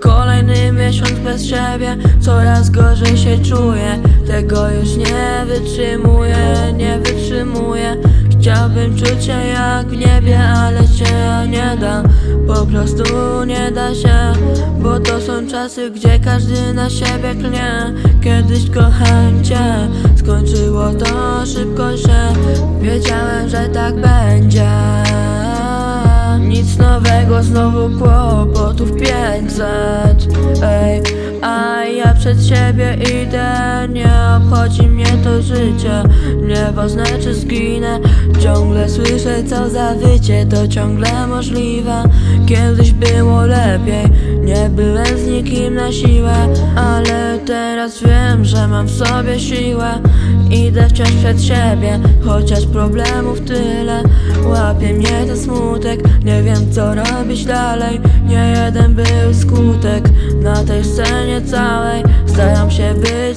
Kolejny miesiąc bez ciebie Coraz gorzej się czuję. Tego już nie wytrzymuję Nie wytrzymuję. Chciałbym czuć się jak w niebie Ale się nie da. Po prostu nie da się Bo to są czasy, gdzie każdy na siebie klnie. Kiedyś kochałem cię. Skończyło to szybko się. Wiedziałem, że tak będzie. Nic nowego, znowu kłopotów 500 Ej, a ja przed siebie idę. Nie obchodzi mnie to życie. Nieważne czy zginę. Ciągle słyszę co za wycie. To ciągle możliwe Kiedyś było lepiej. Nie byłem z nikim na siłę Ale teraz wiem, że mam w sobie siłę. Idę wciąż przed siebie Chociaż problemów tyle. Łapie mnie ten smutek Nie wiem co robić dalej. Nie jeden był skutek Na tej scenie całej. Staram się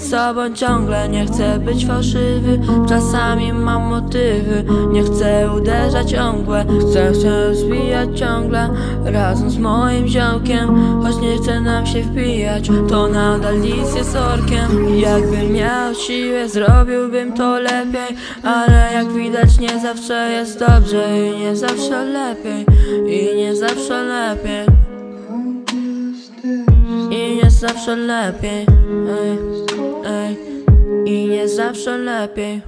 być sobą ciągle Nie chcę być fałszywy. Czasami mam motywy Nie chcę uderzać ciągle. Chcę się zbijać ciągle Razem z moim ziomkiem. Choć nie chce nam się wpijać To nadal nic jest orkiem. Jakbym miał siłę Zrobiłbym to lepiej. Ale jak widać nie zawsze jest dobrze I nie zawsze lepiej. I nie zawsze lepiej. I nie zawsze lepiej. Ej, zawsze lepiej